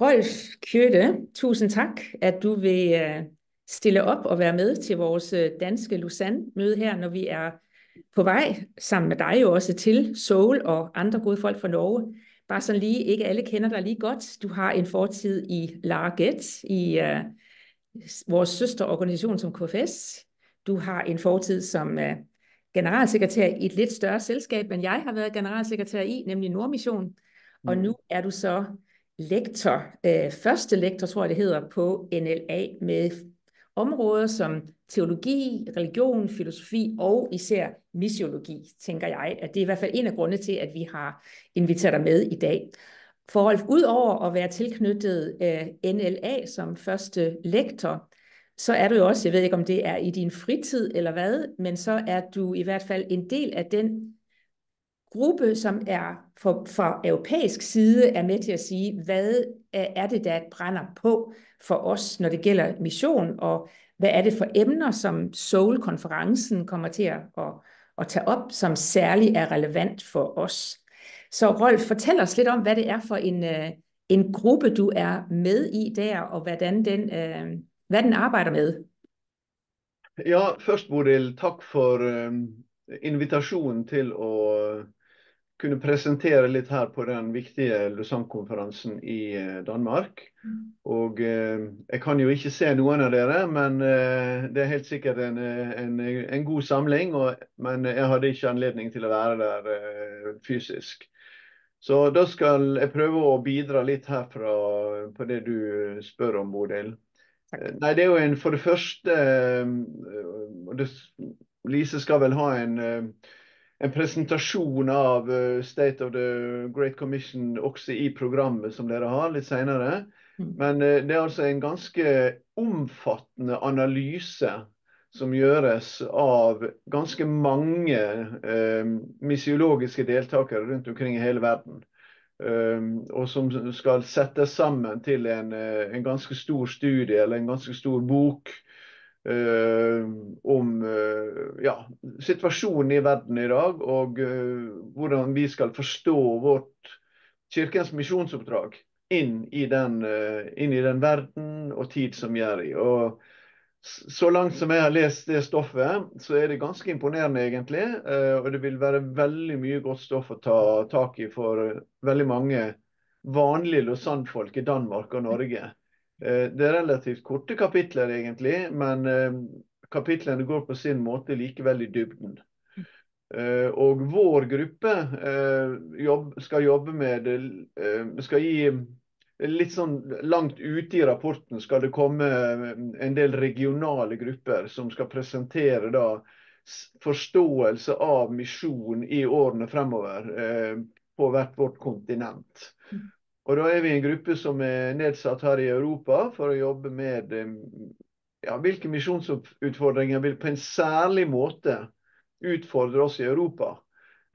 Rolf Kjøde, tusind tak, at du vil øh, stille op og være med til vores øh, danske Lausanne-møde her, når vi er på vej, sammen med dig jo også, til Seoul og andre gode folk fra Norge. Bare sådan lige, ikke alle kender dig lige godt. Du har en fortid i Larget, i uh, vores søsterorganisation som KFS. Du har en fortid som uh, generalsekretær i et lidt større selskab, men jeg har været generalsekretær i, nemlig Nordmission. Og mm. nu er du så lektor, øh, første lektor tror jeg det hedder, på NLA med områder som teologi, religion, filosofi og især missiologi, tænker jeg, at det er i hvert fald en af grundene til, at vi har inviteret dig med i dag. For Rolf, udover at være tilknyttet øh, NLA som første lektor, så er du jo også, jeg ved ikke om det er i din fritid eller hvad, men så er du i hvert fald en del af den gruppe, som er for, for europæisk side er med til at sige, hvad er det, der brænder på for os, når det gælder mission, og hvad er det for emner, som Seoul-konferencen kommer til at, at, at tage op, som særligt er relevant for os. Så Rolf, fortæl os lidt om, hvad det er for en, øh, en gruppe, du er med i der, og hvordan den, øh, hvad den arbejder med. Ja, først Bodil, tak for um, invitasjonen til å kunne presentere litt her på den viktige Lausanne-konferansen i eh, Danmark. Mm. Og eh, jeg kan jo ikke se noen av dere, men eh, det er helt sikkert en, en, en god samling. Og, men jeg hadde ikke anledning til å være der eh, fysisk. Så da skal jeg prøve å bidra litt herfra på det du spør om, Bodil. Nei, det er jo en For det første Lise skal vel ha en en presentasjon av uh, State of the Great Commission også i programmet som dere har litt senere. Mm. Men uh, det er altså en ganske omfattende analyse som gjøres av ganske mange eh, misiologiske deltakere rundt omkring i hele verden. Um, og som skal settes sammen til en, en ganske stor studie eller en ganske stor bok om uh, ja, situasjonen i verden i dag, og uh, hvordan vi skal forstå vårt kirkens misjonsoppdrag inn i, den, inn i den verden og tid som vi er i. Og så langt som jeg har lest det stoffet, så er det ganske imponerende, egentlig. og det vil være veldig mye godt stoff å ta tak i for veldig mange vanlige Lausanne-folk i Danmark og Norge. Eh, det er relativt korte kapitler, egentlig, men eh, kapitlene går på sin måte likevel i dybden. Eh, og vår gruppe skal jobbe med Skal gi Litt sånn langt ute i rapporten skal det komme en del regionale grupper som skal presentere da forståelse av misjon i årene fremover på hvert vårt kontinent. Og Da er vi en gruppe som er nedsatt her i Europa for å jobbe med ja, hvilke misjonsutfordringer vil på en særlig måte utfordre oss i Europa.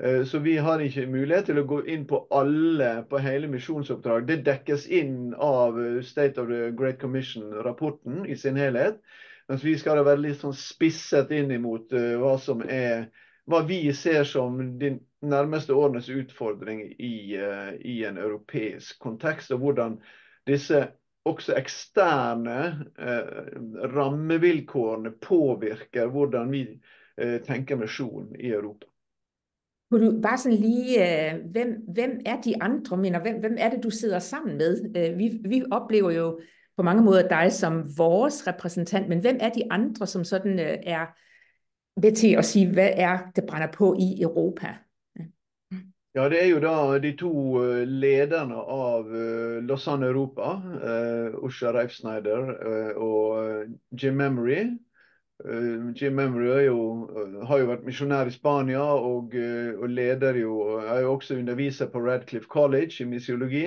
Eh, så vi har ikke mulighet til å gå inn på alle på hele misjonsoppdrag. Det dekkes inn av eh, State of the Great Commission-rapporten i sin helhet. Mens vi skal være litt sånn spisset inn imot hva som er hva vi ser som de nærmeste årenes utfordring i, uh, i en europeisk kontekst, og hvordan disse også eksterne uh, rammevilkårene påvirker hvordan vi uh, tenker misjon i Europa. Kunne du bare sådan lige, hvem, hvem er de andre, mener, hvem, hvem er det, du sidder sammen med? Vi, vi oplever jo på mange måder deg som vores repræsentant, men hvem er de andre, som sådan er med til å si hva er det brenner på i Europa? Ja, Det er jo da de to eh, lederne av uh, Lausanne Europa, uh, Usha Reifsneider og Jim Memory. Jim Memory jo, har jo vært misjonær i Spania og, og leder jo, er jo også underviser på Radcliffe College i misiologi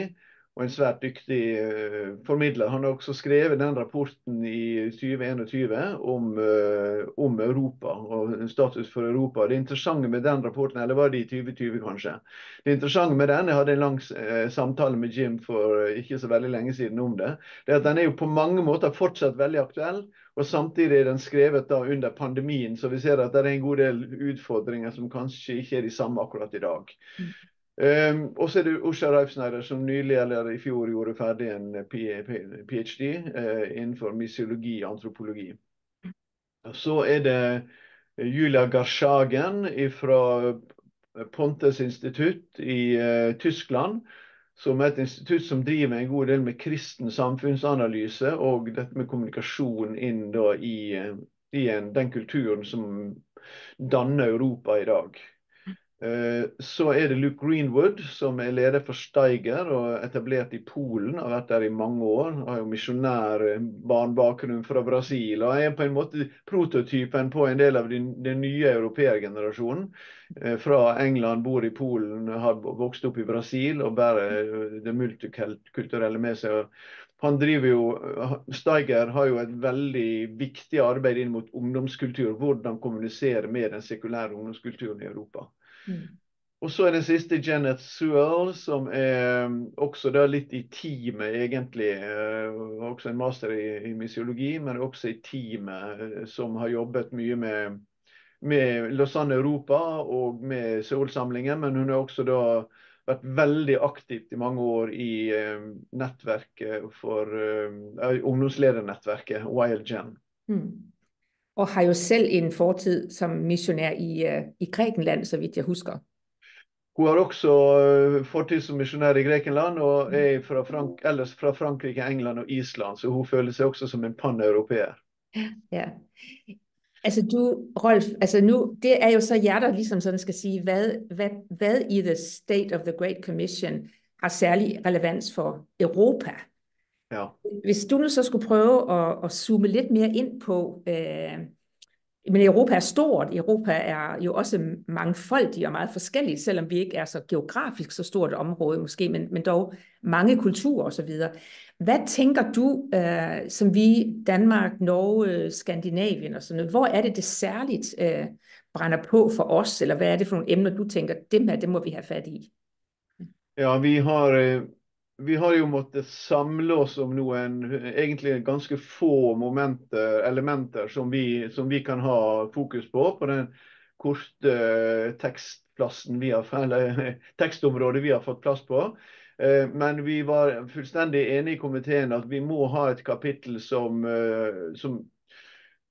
og en svært dyktig uh, formidler. Han har også skrevet den rapporten i 2021 om, uh, om, Europa og status for Europa. Det interessante med den rapporten, eller var det i 2020 kanskje, det interessante med den, jeg hadde en lang uh, samtale med Jim for ikke så veldig lenge siden om det, det er at den er jo på mange måter fortsatt veldig aktuell. Og samtidig er den skrevet da under pandemien, så vi ser at det er en god del utfordringer som kanskje ikke er de samme akkurat i dag. Um, og så er det Usha Reifsneider som nylig eller i fjor gjorde ferdig en ph.d. Uh, innenfor misiologi og antropologi. Så er det Julia Garshagen fra Pontes institutt i uh, Tyskland. Som er et institutt som driver en god del med kristen samfunnsanalyse og dette med kommunikasjon inn da i, i en, den kulturen som danner Europa i dag. Eh, så er det Luke Greenwood, som er leder for Steiger og etablert i Polen. Har vært der i mange år. Har jo misjonær eh, barnebakgrunn fra Brasil. Og er på en måte prototypen på en del av den, den nye europeergenerasjonen. Eh, fra England, bor i Polen, har vokst opp i Brasil og bærer det multikulturelle med seg. Han driver jo, Steiger har jo et veldig viktig arbeid inn mot ungdomskultur. Hvordan kommunisere med den sekulære ungdomskulturen i Europa. Mm. Og så er den siste Janet Sewell, som er um, også da litt i teamet, egentlig. Uh, også en master i, i misiologi, men også i teamet uh, som har jobbet mye med, med Lausanne Europa og med Seoul-samlingen. Men hun har også da vært veldig aktivt i mange år i uh, nettverket for uh, ungdomsledernettverket Wild Gen. Mm og har jo selv en fortid som missionær i, øh, i Grekenland, så vidt jeg husker. Hun har også øh, fortid som misjonær i Grekenland, og er fra, Frank ellers fra Frankrike, England og Island, så hun føler seg også som en paneuropeer. Ja. Altså du, Rolf, altså nu, det er jo så jer, der ligesom sådan skal sige, hvad, hvad, hvad i The State of the Great Commission har særlig relevans for Europa? Ja. Hvis du nu så skulle prøve at, at zoome lidt mere ind på, øh, men Europa er stort, Europa er jo også mangfoldig og meget forskellig, selvom vi ikke er så geografisk så stort område måske, men, men dog mange kulturer osv. Hvad tænker du, øh, som vi, Danmark, Norge, Skandinavien og sådan noget, hvor er det det særligt øh, brænder på for os, eller hvad er det for nogle emner, du tænker, dem her, det må vi have fat i? Ja, vi har øh, vi har jo måttet samle oss om noen egentlig ganske få momenter, elementer som vi, som vi kan ha fokus på på den korte tekstplassen vi har, eller tekstområdet vi har fått plass på. Eh, men vi var fullstendig enige i komiteen at vi må ha et kapittel som, eh, som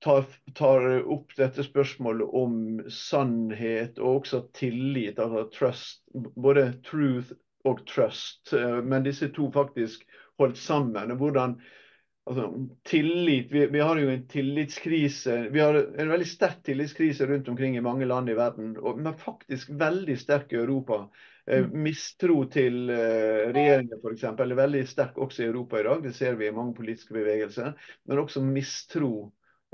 tar, tar, opp dette spørsmålet om sannhet og også tillit, altså trust. Både truth og trust. Eh, men disse to faktisk holdt sammen. og hvordan altså, tillit, vi, vi, har jo en tillitskrise. Vi har en veldig sterk tillitskrise rundt omkring i mange land i verden. Og, men faktisk veldig sterk i Europa. Eh, mm. mistro til eh, regjeringen f.eks. er veldig sterk også i Europa i dag. Det ser vi i mange politiske bevegelser. Men også mistro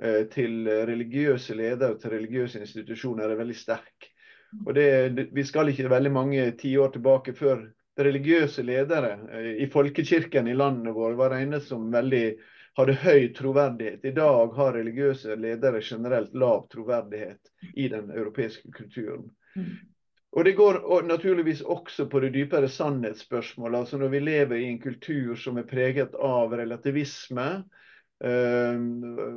eh, til religiøse ledere og til religiøse institusjoner er veldig sterk. Og det, det, Vi skal ikke veldig mange tiår tilbake før religiøse ledere eh, i folkekirken i landet vårt var regnet som veldig hadde høy troverdighet. I dag har religiøse ledere generelt lav troverdighet i den europeiske kulturen. Mm. Og Det går naturligvis også på det dypere sannhetsspørsmålet. Altså når vi lever i en kultur som er preget av relativisme,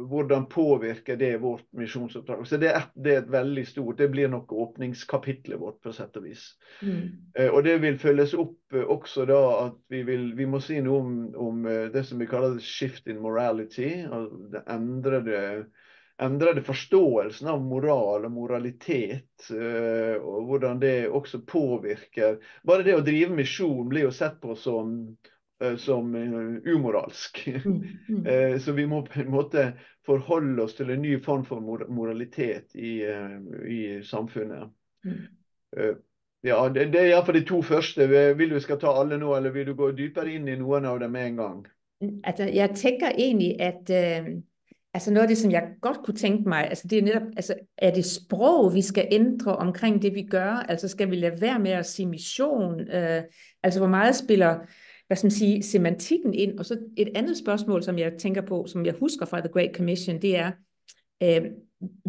hvordan påvirker det vårt misjonsoppdrag? Så det er, et, det er, et, veldig stort Det blir nok åpningskapitlet vårt, på sett og vis. Mm. Uh, og det vil følges opp uh, også da at vi, vil, vi må si noe om, om det som vi kaller shift in morality. Altså det endrede, endrede forståelsen av moral og moralitet. og hvordan det også påvirker Bare det å drive misjon blir jo sett på som Eh, som eh, umoralsk. Mm, mm. Eh, så vi må på en måte forholde oss til en ny form for moralitet i, i samfunnet. Mm. Ja, det, det er iallfall de to første. Vil du skal ta alle nå, eller vil du gå dypere inn i noen av dem med en gang? Altså, jeg tenker egentlig at uh, altså Noe av det, som jeg godt kunne tenke meg, altså det er nettopp altså er det språk vi skal ændre omkring det, vi gjør? Altså skal vi lade være med å si mission? Uh, altså hvor mye spiller hvad skal man sige, semantikken ind. Og så et andet spørgsmål, som jeg tænker på, som jeg husker fra The Great Commission, det er, øh,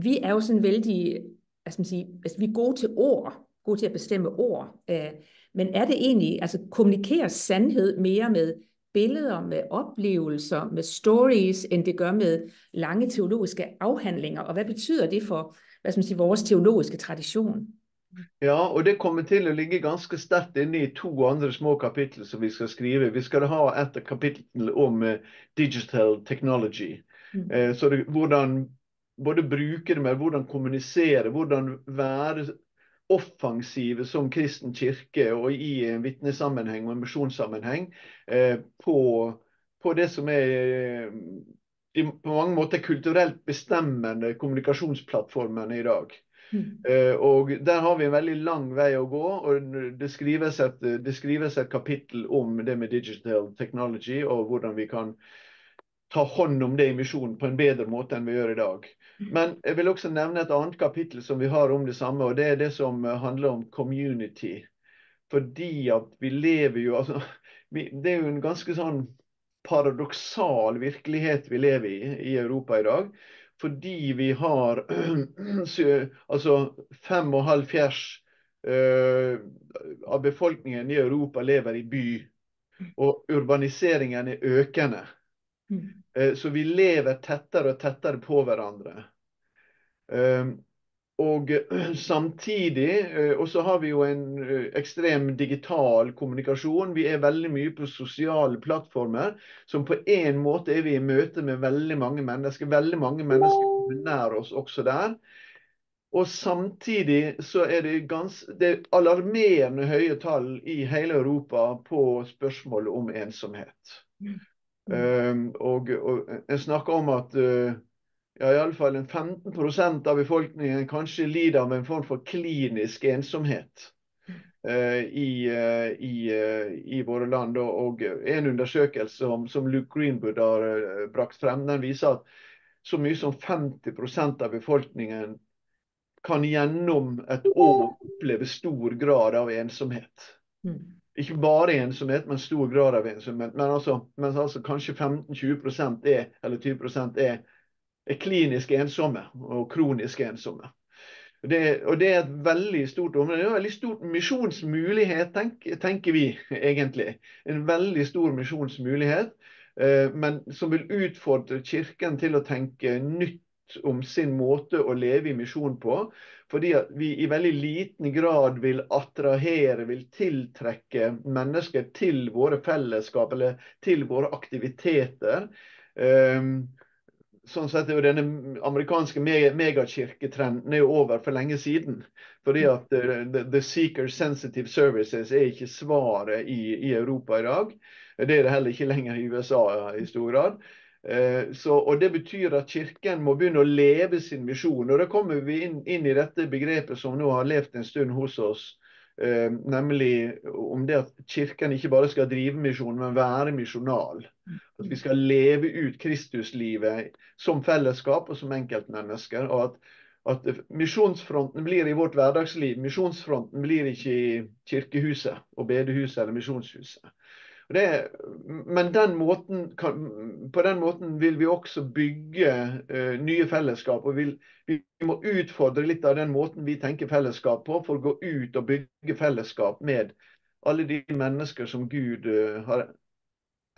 vi er jo sådan vældig, hvad skal man sige, altså vi er gode til ord, gode til at bestemme ord, øh, men er det egentlig, altså kommunikerer sandhed mere med billeder, med oplevelser, med stories, end det gør med lange teologiske afhandlinger, og hvad betyder det for, hvad skal man sige, vores teologiske tradition? Ja, og det kommer til å ligge ganske sterkt inne i to andre små kapitler som vi skal skrive. Vi skal ha et kapittel om uh, digital technology. Mm. Uh, så det, hvordan både bruke det, men hvordan kommunisere, hvordan være offensive som kristen kirke og i en vitnesammenheng og en misjonssammenheng uh, på, på, det som er på mange måter kulturelt bestemmende kommunikasjonsplattformene i dag. Mm. Uh, og Der har vi en veldig lang vei å gå. og Det skrives, et, det skrives et kapittel om det med digital technology og hvordan vi kan ta hånd om det i misjonen på en bedre måte enn vi gjør i dag. Mm. Men jeg vil også nevne et annet kapittel som vi har om det samme, og det er det som handler om community. Fordi at vi lever jo altså, vi, Det er jo en ganske sånn paradoksal virkelighet vi lever i i Europa i dag fordi vi har altså halv uh, av befolkningen i Europa lever i by. Og urbaniseringen er økende. Uh, så vi lever tettere og tettere på hverandre. Uh, og samtidig Og så har vi jo en ekstrem digital kommunikasjon. Vi er veldig mye på sosiale plattformer. Som på en måte er vi i møte med veldig mange mennesker. Veldig mange mennesker kommer nær oss også der. Og samtidig så er det, gans, det er alarmerende høye tall i hele Europa på spørsmålet om ensomhet. Mm. Um, og, og en snakker om at uh, ja, iallfall 15% av befolkningen kanskje lider av en form for klinisk ensomhet uh, i, uh, i, uh, i, våre land. Og, en undersøkelse som, som Luke Greenwood har brakt frem, den viser at så mye som 50% av befolkningen kan gjennom et år oppleve stor grad av ensomhet. Mm. Ikke bare ensomhet, men stor grad av ensomhet. Men altså, mens altså kanskje 15-20% er, eller 20% er er klinisk ensomme og kronisk ensomme. Det, og det er et veldig stort område. Det er en veldig stor misjonsmulighet, tenk, tenker vi egentlig. En veldig stor misjonsmulighet, eh, men som vil utfordre Kirken til å tenke nytt om sin måte å leve i misjon på. Fordi at vi i veldig liten grad vil attrahere, vil tiltrekke mennesker til våre fellesskap eller til våre aktiviteter. Um, sånn sett er jo denne amerikanske megakirketrenden er jo over for lenge siden. Fordi at the, the, the, Seeker Sensitive Services er ikke svaret i, i, Europa i dag. Det er det heller ikke lenger i USA i stor grad. Uh, så, og Det betyr at Kirken må begynne å leve sin misjon. og Da kommer vi inn, inn, i dette begrepet som nå har levd en stund hos oss, Eh, nemlig om det at Kirken ikke bare skal drive misjon, men være misjonal. At vi skal leve ut Kristuslivet som fellesskap og som enkeltmennesker. og at at misjonsfronten blir i vårt hverdagsliv. Misjonsfronten blir ikke i kirkehuset og bedehuset eller misjonshuset. Det, men den måten kan, på den måten vil vi også bygge uh, nye fellesskap. og vil, Vi må utfordre litt av den måten vi tenker fellesskap på, for å gå ut og bygge fellesskap med alle de mennesker som Gud uh, har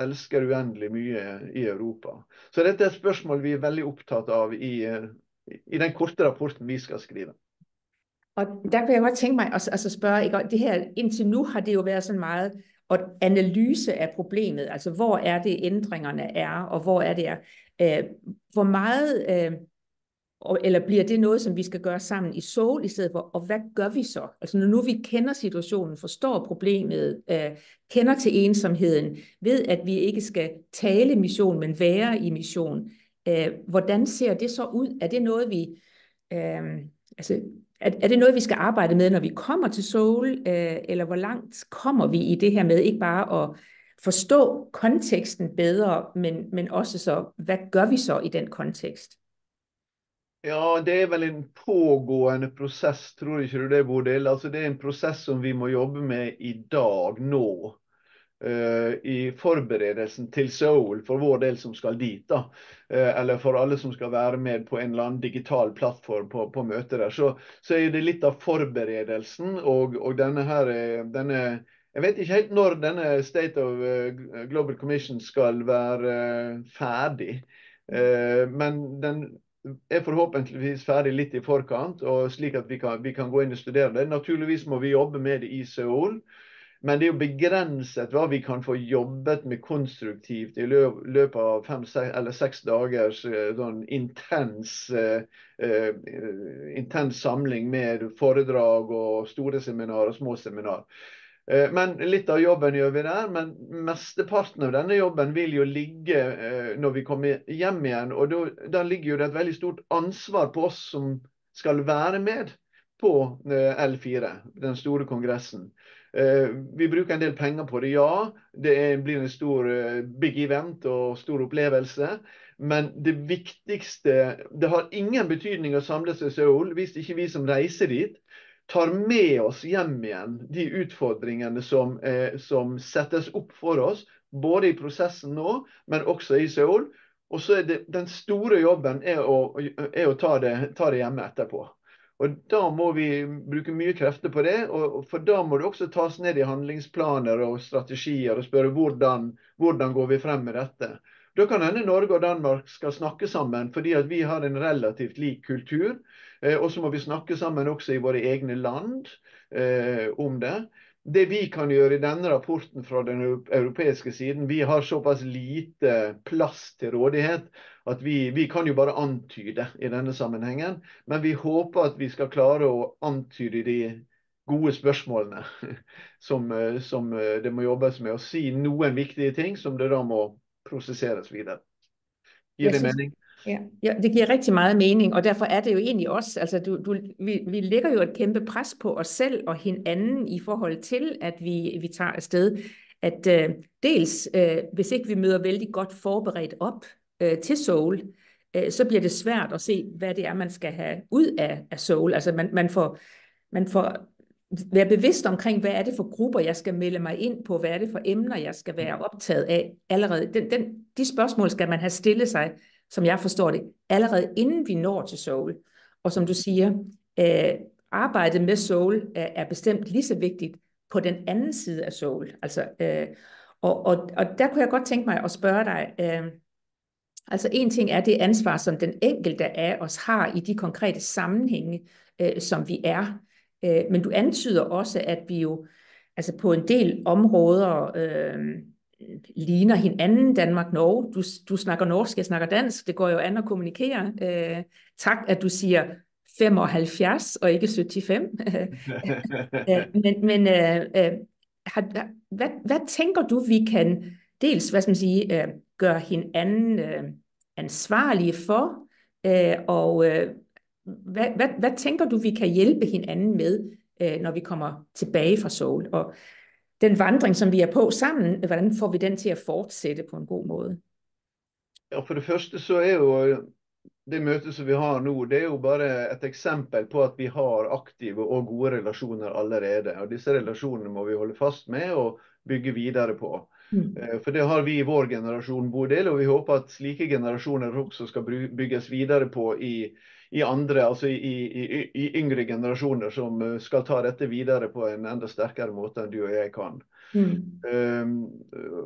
elsker uendelig mye i Europa. Så dette er et spørsmål vi er veldig opptatt av i, uh, i den korte rapporten vi skal skrive. Og der kan jeg godt tenke meg å altså spørre, ikke? det her, Inntil nå har det jo vært sånn mye og analyse af problemet, altså hvor er det ændringerne er, og hvor er det er. Øh, hvor meget, øh, eller bliver det noget, som vi skal gøre sammen i sol i stedet for, og hvad gør vi så? Altså når nu vi kender situationen, forstår problemet, øh, kender til ensomheden, ved at vi ikke skal tale mission, men være i mission, øh, hvordan ser det så ud? Er det noget, vi... Øh, altså er, er det noget, vi skal arbejde med, når vi kommer til Seoul, øh, eller hvor langt kommer vi i det her med ikke bare at forstå konteksten bedre, men, men også så, hvad gør vi så i den kontekst? Ja, det er vel en pågående prosess, tror ikke du det, Bodil? Altså, det er en prosess som vi må jobbe med i dag, nå. Uh, i forberedelsen til Seoul, for vår del som skal dit. da, uh, Eller for alle som skal være med på en eller annen digital plattform på, på møtet der. Så, så, er det litt av forberedelsen. Og, og denne her eh, denne, Jeg vet ikke helt når denne State of Global Commission skal være ferdig. men den er forhåpentligvis ferdig litt i forkant, og slik at vi kan, vi kan gå inn og studere det. Naturligvis må vi jobbe med det i Seoul. Men det er jo begrenset hva vi kan få jobbet med konstruktivt i løpet av fem eller seks dagers eh, sånn intens, uh, intens samling med foredrag og store seminar og små seminar. Uh, men litt av jobben gjør vi der. Men mesteparten av denne jobben vil jo ligge uh, når vi kommer hjem igjen. Og da ligger jo det et veldig stort ansvar på oss som skal være med på L4, den store kongressen. Eh, vi bruker en del penger på det, ja. Det blir en stor eh, big event og stor opplevelse. Men det viktigste Det har ingen betydning å samles i Seoul hvis ikke vi som reiser dit, tar med oss hjem igjen de utfordringene som, eh, som settes opp for oss. Både i prosessen nå, men også i Seoul. Og så er det, Den store jobben er å, er å ta, det, ta det hjemme etterpå. Og Da må vi bruke mye krefter på det, og for da må det også tas ned i handlingsplaner og strategier og spørre hvordan, hvordan går vi frem med dette. Da kan hende Norge og Danmark skal snakke sammen fordi at vi har en relativt lik kultur. Eh, og så må vi snakke sammen også i våre egne land eh, om det det vi kan gjøre i denne rapporten fra den europeiske siden, vi har såpass lite plass til rådighet at vi, vi, kan jo bare antyde i denne sammenhengen. Men vi håper at vi skal klare å antyde de gode spørsmålene som, som det må jobbes med. Og si noen viktige ting som det da må prosesseres videre. Gir det mening? Ja, ja, det giver rigtig meget mening, og derfor er det jo egentlig også, altså du, du, vi, vi lægger jo et kæmpe pres på os selv og hinanden i forhold til, at vi, vi tager afsted. At øh, dels, øh, hvis ikke vi møder vældig godt forberedt op øh, til Soul, øh, så bliver det svært at se, hvad det er, man skal have ud af, af Soul. Altså man, man får, man får være bevidst omkring, hvad er det for grupper, jeg skal melde mig ind på, hvad er det for emner, jeg skal være optaget af allerede. Den, den, de spørgsmål skal man have stillet sig som jeg forstår det, allerede inden vi når til soul. Og som du siger, øh, arbejdet med soul er, er bestemt lige så vigtigt på den anden side af soul. Altså, øh, og, og, og der kunne jeg godt tænke mig at spørge dig, øh, altså en ting er det ansvar, som den enkelte af os har i de konkrete sammenhænge, øh, som vi er. Øh, men du antyder også, at vi jo altså på en del områder øh, ligner hinanden, Danmark-Norge. Du, du snakker norsk, jeg snakker dansk. Det går jo an at kommunikere. Øh, tak, at du siger 75 og ikke 75. Øh, men men øh, øh, har, hvad, hvad tænker du, vi kan dels hvad skal man sige, øh, gøre hinanden øh, ansvarlige for, øh, og øh, hvad, hvad, hvad tænker du, vi kan hjælpe hinanden med, øh, når vi kommer tilbage fra Seoul? Og den vandring, som vi er på sammen, hvordan får vi den til å fortsette på en god måte? Ja, For det første så er jo det møtet som vi har nå, det er jo bare et eksempel på at vi har aktive og gode relasjoner allerede. Og disse relasjonene må vi holde fast med og bygge videre på. Mm. Eh, for det har vi i vår generasjon Bodil, og vi håper at slike generasjoner også skal bygges videre på i, i andre, altså i, i, i, yngre generasjoner som eh, skal ta dette videre på en enda sterkere måte enn du og jeg kan. Mm. Um,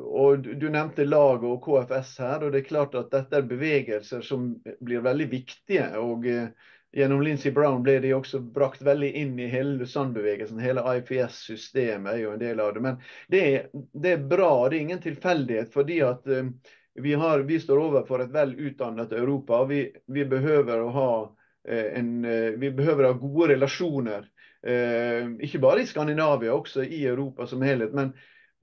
og du, nevnte lag og KFS her, og det er klart at dette er bevegelser som blir veldig viktige. og uh, Gjennom Lindsey Brown ble de også brakt veldig inn i hele Lausanne-bevegelsen. Hele IPS-systemet er jo en del av det. Men det er, det er bra, det er ingen tilfeldighet. fordi at uh, vi, har, vi, står overfor et utdannet Europa. Vi, vi behøver å ha eh, en, eh, vi behøver ha gode relasjoner. Eh, ikke bare i Skandinavia, også i Europa som helhet. Men,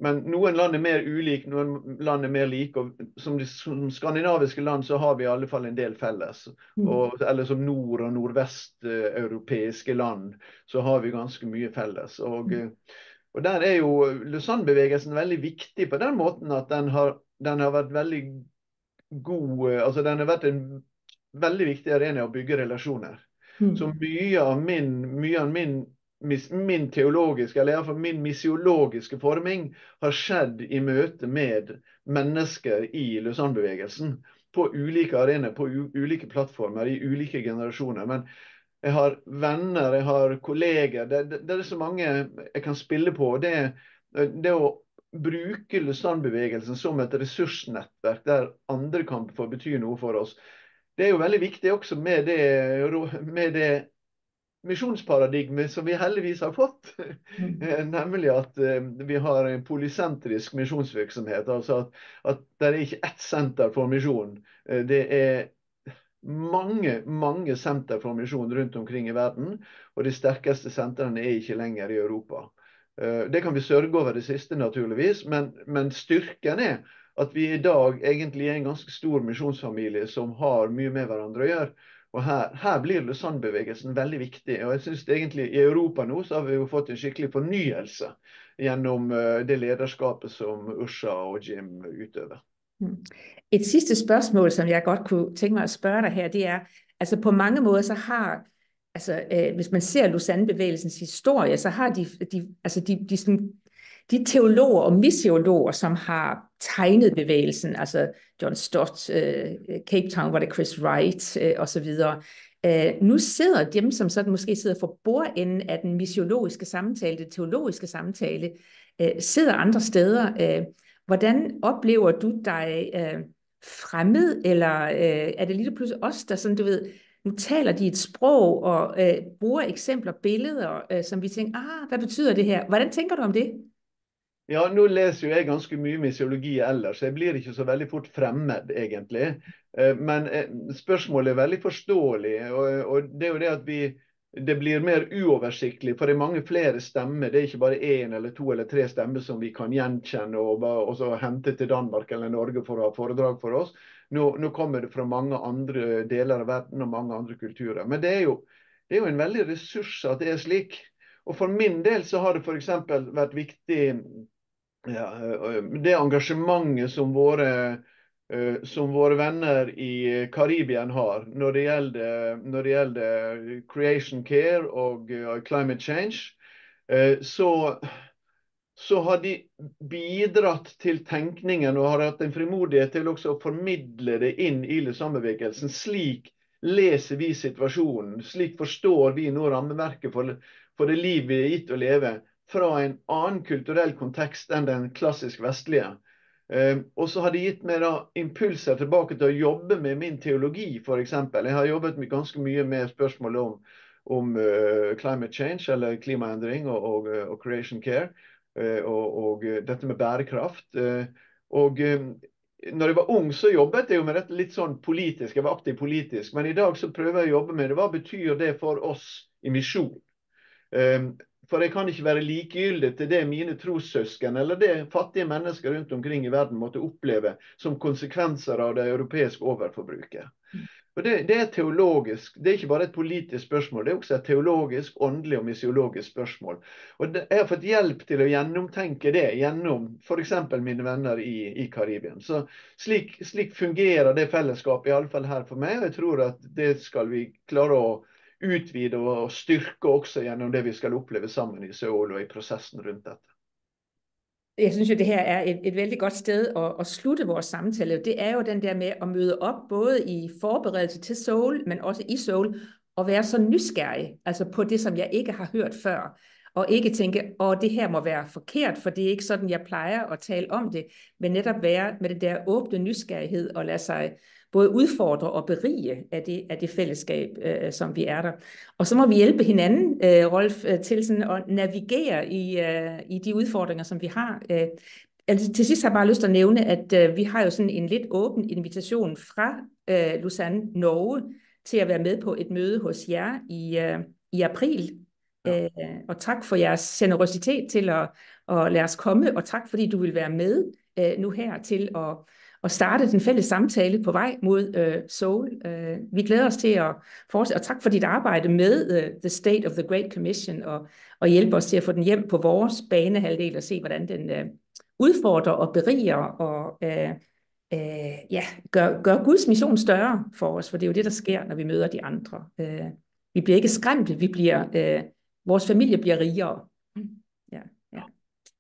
men noen land er mer ulike, noen land er mer like. og som, de, som skandinaviske land så har vi i alle fall en del felles. Mm. Og, eller som nord- og nordvesteuropeiske land så har vi ganske mye felles. og mm. Og Der er jo Lausanne-bevegelsen veldig viktig på den måten at den har den har vært veldig god eh, altså Den har vært en veldig viktig arena å bygge relasjoner. Mm. Så mye av min, mye av min, min teologiske, eller iallfall min misiologiske forming har skjedd i møte med mennesker i Lausanne-bevegelsen. På ulike arenaer, på ulike plattformer, i ulike generasjoner. Men jeg har venner, jeg har kolleger. Det, det, det er så mange jeg kan spille på. Det, det å bruke Lausanne-bevegelsen som et ressursnettverk der andre kan få bety noe for oss. det er jo veldig viktig også med det, med det misjonsparadigmet som vi heldigvis har fått. Mm. Nemlig at vi har en polysentrisk misjonsvirksomhet. Altså at, at det er ikke ett senter for misjon. Det er mange mange senter for misjon rundt omkring i verden. Og de sterkeste sentrene er ikke lenger i Europa. Det kan vi sørge over det siste, naturligvis. Men, men styrken er at vi i dag egentlig er en ganske stor misjonsfamilie som har mye med hverandre å gjøre. Og her, her blir Lausanne-bevegelsen veldig viktig. og jeg synes egentlig I Europa nå så har vi jo fått en skikkelig fornyelse gjennom uh, det lederskapet som Usha og Jim utøver. Mm. Et siste spørsmål som jeg godt kunne tenke meg å spørre deg her, det er altså på mange måter så har altså, øh, Hvis man ser Lausanne-bevægelsens historie, så har de, de, altså de, de, sådan, de teologer og missiologer som har tegnet bevægelsen, altså John Stott, øh, Cape Town var det Chris Wright øh, osv. Øh, nu sidder dem, som sådan måske sidder for bordenden af den missiologiske samtale, det teologiske samtale, øh, sidder andre steder. Øh, hvordan oplever du dig øh, fremmed, eller øh, er det lige pludselig os, der sådan, du ved, nu taler de et sprog og øh, bruger eksempler, billeder, øh, som vi tænker, ah, hvad betyder det her? Hvordan tænker du om det? Ja, nå leser jo jeg ganske mye misiologi ellers, så jeg blir ikke så veldig fort fremmed, egentlig. Eh, men eh, spørsmålet er veldig forståelig. Og det er jo det at vi det blir mer uoversiktlig, for det er mange flere stemmer. Det er ikke bare én eller to eller tre stemmer som vi kan gjenkjenne og, og hente til Danmark eller Norge for å ha foredrag for oss. Nå, nå, kommer det fra mange andre deler av verden og mange andre kulturer. Men det er jo, det er jo en veldig ressurs at det er slik. Og For min del så har det f.eks. vært viktig ja, det engasjementet som våre, som våre venner i Karibien har når det gjelder, når det gjelder creation care og climate change, så, så har de bidratt til tenkningen og har hatt en frimodighet til også å formidle det inn i Lausanne-bevegelsen. Slik leser vi situasjonen, slik forstår vi nå rammeverket for, for det liv vi er gitt å leve fra en annen kulturell kontekst enn den klassisk vestlige. Uh, og så har de gitt meg da impulser tilbake til å jobbe med min teologi, f.eks. Jeg har jobbet ganske mye med spørsmålet om, om uh, climate change, eller klimaendring, og, og, og creation care. Uh, og, og, dette med bærekraft. og når jeg var ung, så jobbet jeg jo med dette litt sånn politisk. Jeg var aktiv politisk. Men i dag så prøver jeg å jobbe med det. Hva betyr det for oss i misjon? For jeg kan ikke være likegyldig til det mine trossøsken eller det fattige mennesker rundt omkring i verden måtte oppleve som konsekvenser av det europeiske overforbruket. Og det, det, er teologisk, det er ikke bare et politisk spørsmål, det er også et teologisk, åndelig og misiologisk spørsmål. Og Jeg har fått hjelp til å gjennomtenke det gjennom f.eks. mine venner i, i Karibien. Så slik, slik fungerer det fellesskapet, iallfall her for meg. og Jeg tror at det skal vi klare å utvide og styrke også gjennom det vi skal oppleve sammen i Seoul og i prosessen rundt dette. Jeg synes jo, det her er et, et veldig godt sted å, å, slutte vores samtale. Det er jo den der med å møte opp både i forberedelse til soul, men også i soul, og være så nysgerrig altså på det som jeg ikke har hørt før. Og ikke tenke at det her må være forkert, for det er ikke sånn jeg pleier å tale om det. Men nettopp være med det der åpne nysgerrighed og la seg både udfordre og berige af det, af det fællesskab, øh, som vi er der. Og så må vi hjælpe hinanden, øh, Rolf, øh, til sådan at navigere i, øh, i de udfordringer, som vi har. Øh, altså, til sidst har jeg bare lyst til at nævne, at øh, vi har jo sådan en lidt åben invitation fra øh, Lausanne, Norge, til at være med på et møde hos jer i, øh, i april. Ja. Øh, og tak for jeres generøsitet til at, at lade os komme, og tak fordi du vil være med øh, nu her til at og starte den fælles samtale på vej mod øh, Seoul. Øh, vi glæder os til at fortsætte, og tak for dit arbejde med øh, The State of the Great Commission, og, og hjælpe os til at få den hjem på vores banehalvdel og se, hvordan den øh, udfordrer og beriger og øh, øh, ja, gør, gør Guds mission større for os, for det er jo det, der sker, når vi møder de andre. Øh, vi bliver ikke skræmte, vi bliver, øh, vores familie bliver rigere.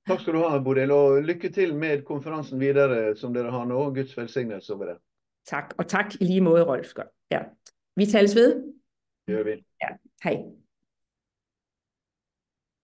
Takk skal du ha, Bodil, og lykke til med konferansen videre som dere har nå. Guds velsignelse over det. Takk, og takk i like måte, Rolf. Ja. Vi tales ved. Det gjør vi. Ja. Hei.